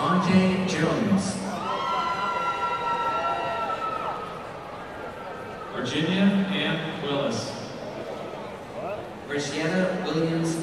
Javante Jones. Virginia Ann Willis. Brigietta Williams